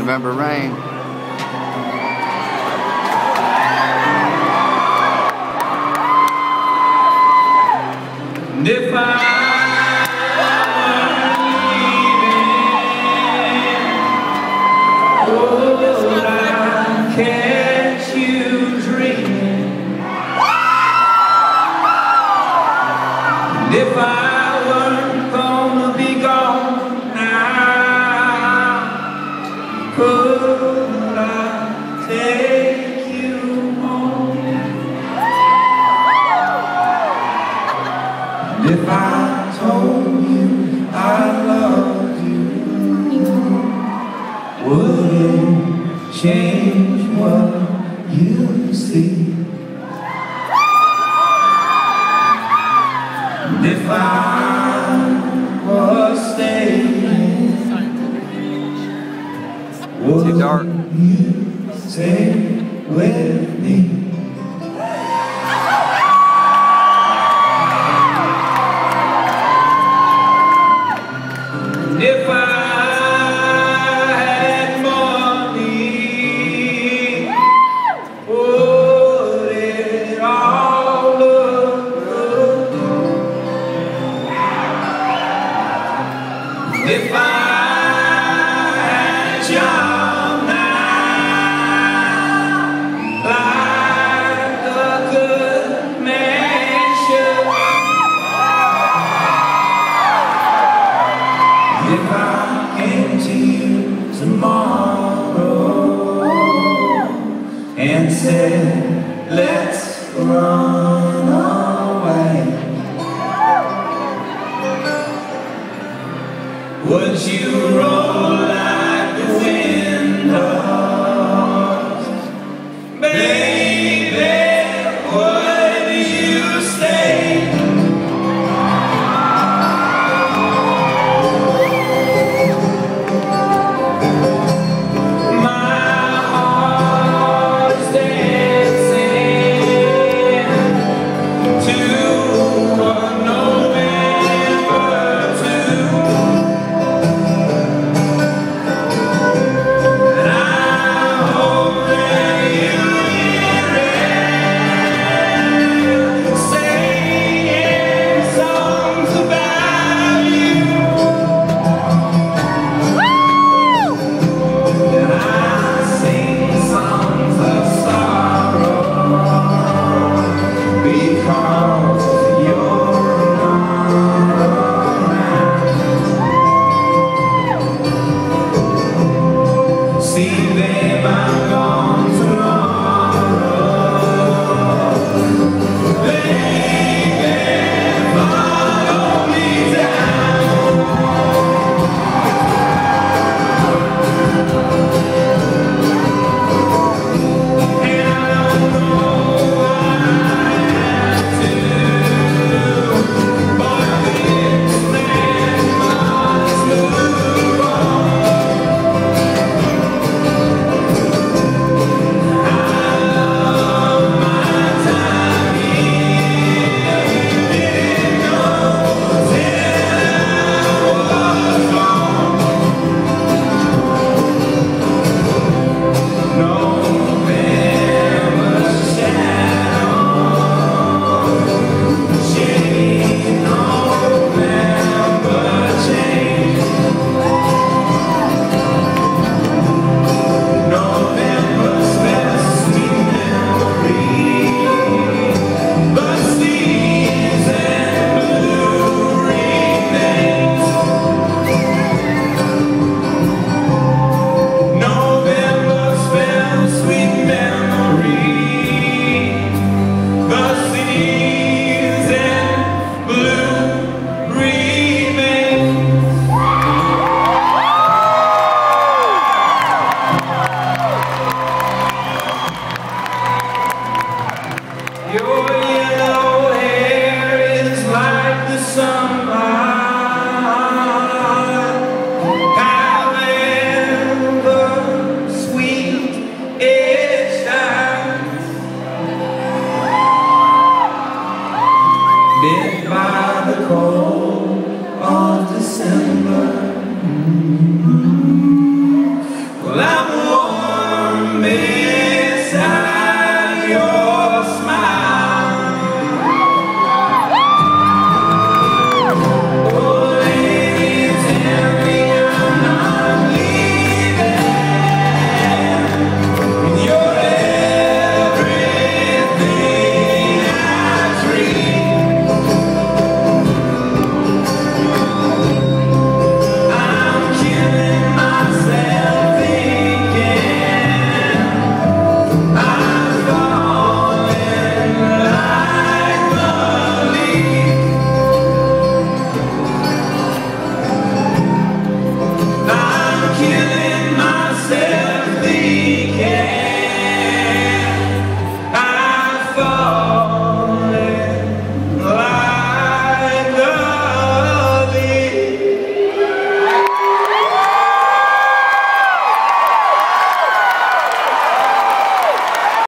November rain. Nifty. take you and If I told you I loved you, would it change what you see? If I Too dark. said, let's run away. Would you run?